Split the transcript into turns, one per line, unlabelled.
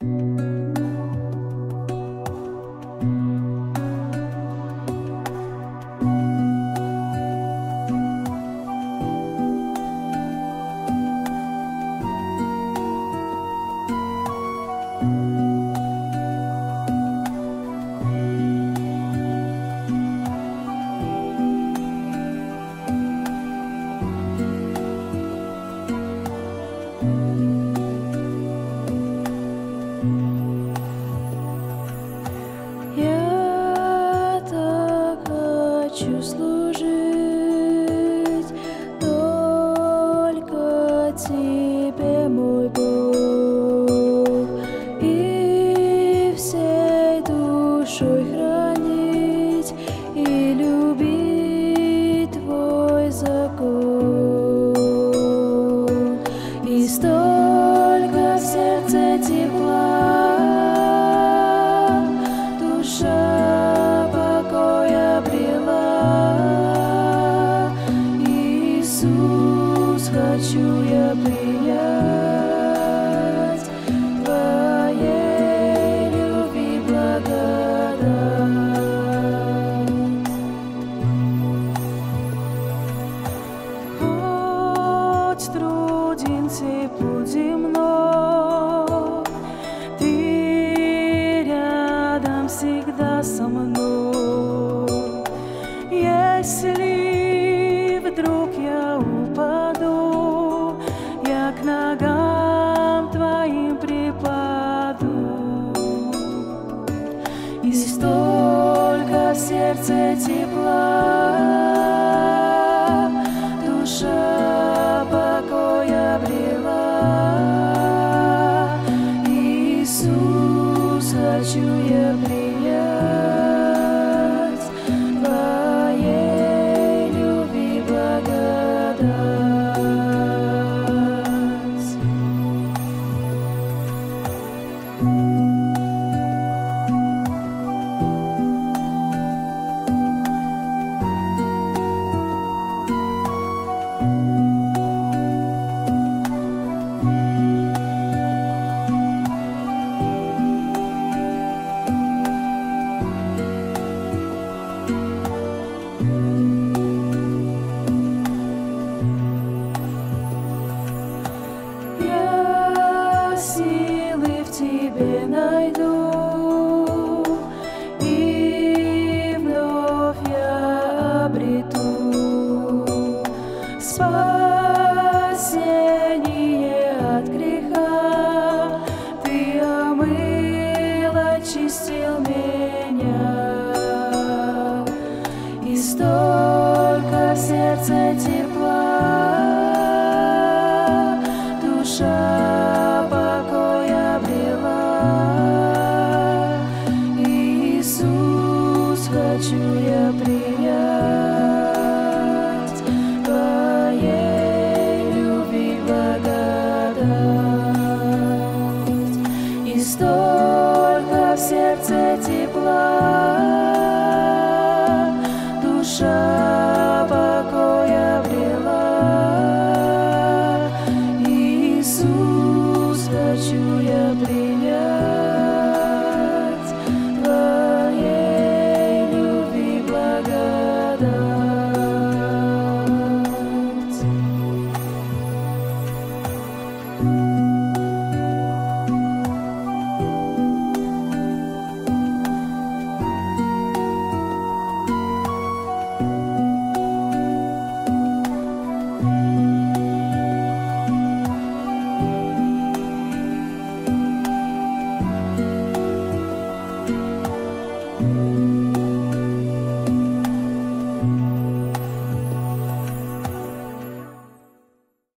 Я хочу служить только Тебе, И столько в сердце тепла, душа спасение от. Ты омыл, очистил меня, и столько в тепла, душа покоя обрела. Иисус, хочу я принять сердце тепла,